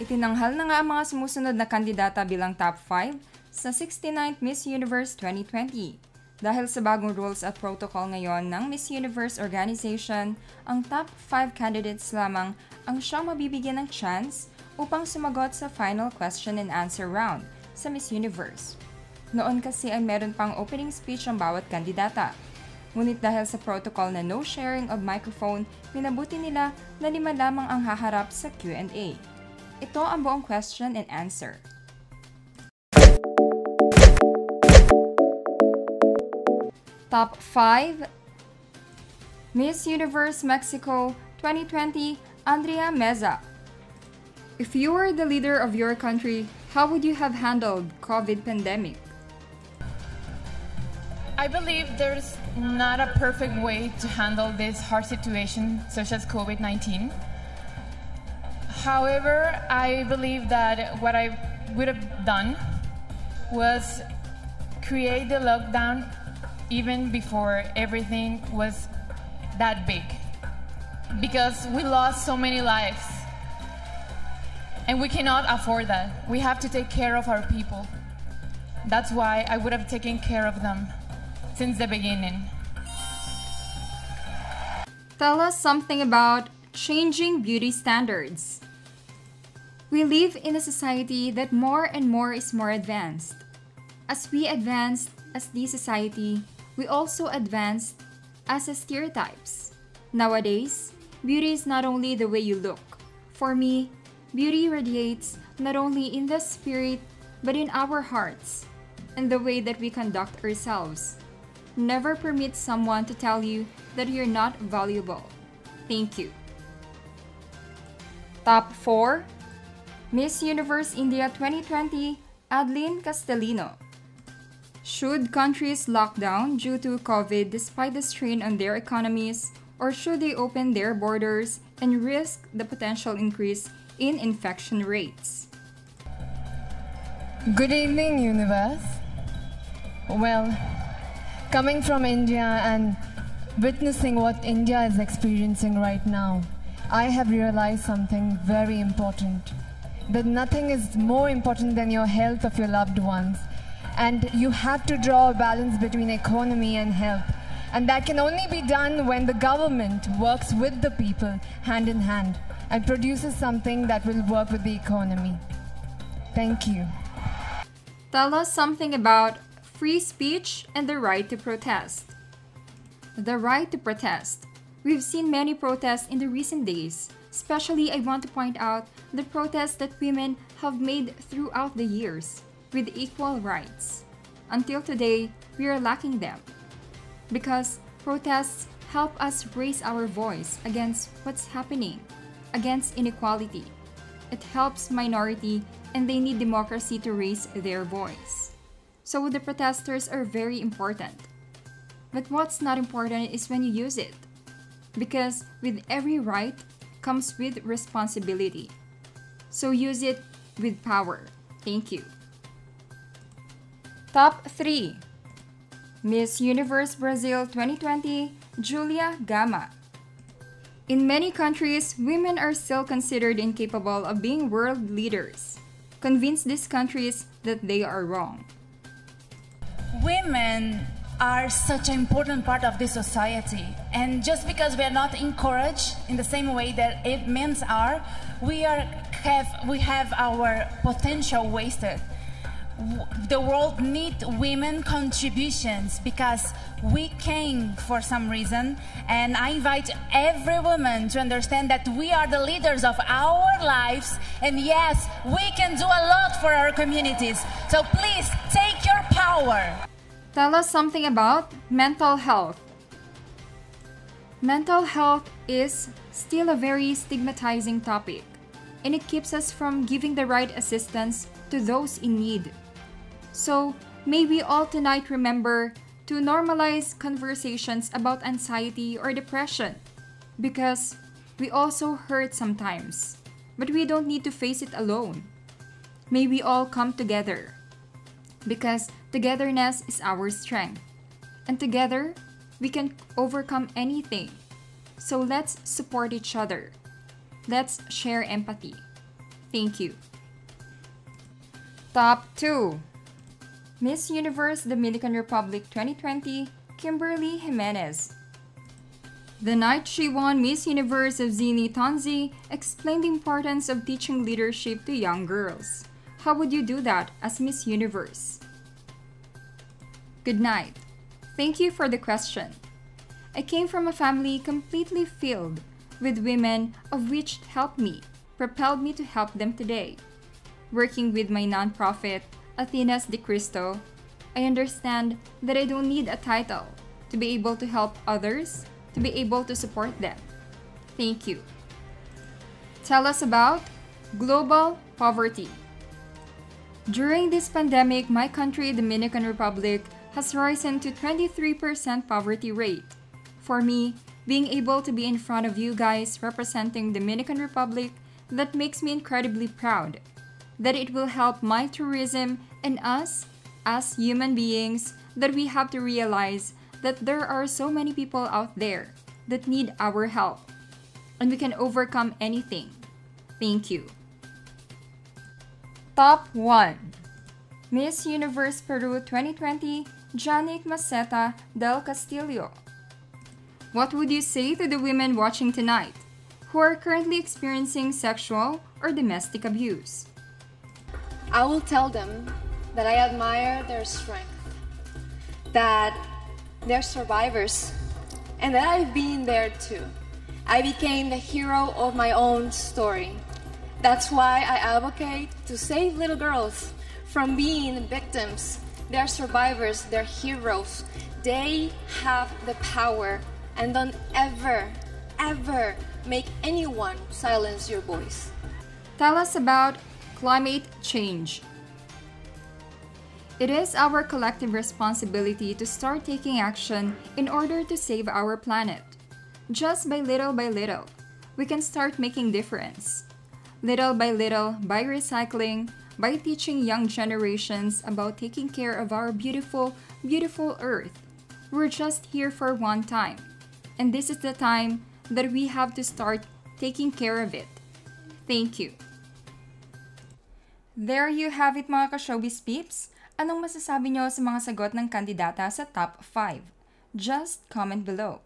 Itinanghal na nga ang mga sumusunod na kandidata bilang top 5 sa 69th Miss Universe 2020. Dahil sa bagong rules at protocol ngayon ng Miss Universe Organization, ang top 5 candidates lamang ang siyang mabibigyan ng chance upang sumagot sa final question and answer round sa Miss Universe. Noon kasi ay meron pang opening speech ang bawat kandidata. Ngunit dahil sa protocol na no sharing of microphone, minabuti nila na lima lamang ang haharap sa Q&A. Ito ang buong question and answer. Top 5 Miss Universe Mexico 2020 Andrea Meza If you were the leader of your country, how would you have handled COVID pandemic? I believe there's not a perfect way to handle this hard situation such as COVID-19. However, I believe that what I would have done was create the lockdown even before everything was that big. Because we lost so many lives. And we cannot afford that. We have to take care of our people. That's why I would have taken care of them since the beginning. Tell us something about changing beauty standards. We live in a society that more and more is more advanced. As we advance as the society, we also advance as a stereotypes. Nowadays, beauty is not only the way you look. For me, beauty radiates not only in the spirit but in our hearts and the way that we conduct ourselves. Never permit someone to tell you that you're not valuable. Thank you. Top 4 Miss Universe India 2020 Adline Castelino. Should countries lock down due to COVID despite the strain on their economies, or should they open their borders and risk the potential increase in infection rates? Good evening, Universe. Well, coming from India and witnessing what India is experiencing right now, I have realized something very important that nothing is more important than your health of your loved ones. And you have to draw a balance between economy and health. And that can only be done when the government works with the people hand in hand and produces something that will work with the economy. Thank you. Tell us something about free speech and the right to protest. The right to protest. We've seen many protests in the recent days. Especially, I want to point out the protests that women have made throughout the years with equal rights. Until today, we are lacking them. Because protests help us raise our voice against what's happening, against inequality. It helps minority and they need democracy to raise their voice. So the protesters are very important. But what's not important is when you use it. Because with every right comes with responsibility. So use it with power. Thank you. Top 3 Miss Universe Brazil 2020 Julia Gama. In many countries, women are still considered incapable of being world leaders. Convince these countries that they are wrong. Women are such an important part of this society. And just because we are not encouraged in the same way that men are, we are have we have our potential wasted. The world needs women contributions because we came for some reason and I invite every woman to understand that we are the leaders of our lives and yes, we can do a lot for our communities. So please take your power. Tell us something about mental health. Mental health is still a very stigmatizing topic, and it keeps us from giving the right assistance to those in need. So, may we all tonight remember to normalize conversations about anxiety or depression, because we also hurt sometimes, but we don't need to face it alone. May we all come together because togetherness is our strength. And together, we can overcome anything. So let's support each other. Let's share empathy. Thank you. Top 2 Miss Universe Dominican Republic 2020, Kimberly Jimenez. The night she won Miss Universe Zozibini Tunzi explained the importance of teaching leadership to young girls. How would you do that as Miss Universe? Good night. Thank you for the question. I came from a family completely filled with women of which helped me, propelled me to help them today. Working with my nonprofit, Athenas de Cristo, I understand that I don't need a title to be able to help others, to be able to support them. Thank you. Tell us about global poverty. During this pandemic, my country, Dominican Republic, has risen to 23% poverty rate. For me, being able to be in front of you guys representing Dominican Republic, that makes me incredibly proud. That it will help my tourism and us, as human beings, that we have to realize that there are so many people out there that need our help. And we can overcome anything. Thank you. Top 1 Miss Universe Peru 2020 Janick Maceta del Castillo. What would you say to the women watching tonight who are currently experiencing sexual or domestic abuse? I will tell them that I admire their strength, that they're survivors, and that I've been there too. I became the hero of my own story. That's why I advocate to save little girls from being victims. They're survivors, they're heroes. They have the power, and don't ever, ever make anyone silence your voice. Tell us about climate change. It is our collective responsibility to start taking action in order to save our planet. Just by little by little, we can start making difference. Little by little, by recycling, by teaching young generations about taking care of our beautiful, beautiful earth. We're just here for one time. And this is the time that we have to start taking care of it. Thank you. There you have it mga ka-showbiz peeps. Anong masasabi nyo sa mga sagot ng kandidata sa top 5? Just comment below.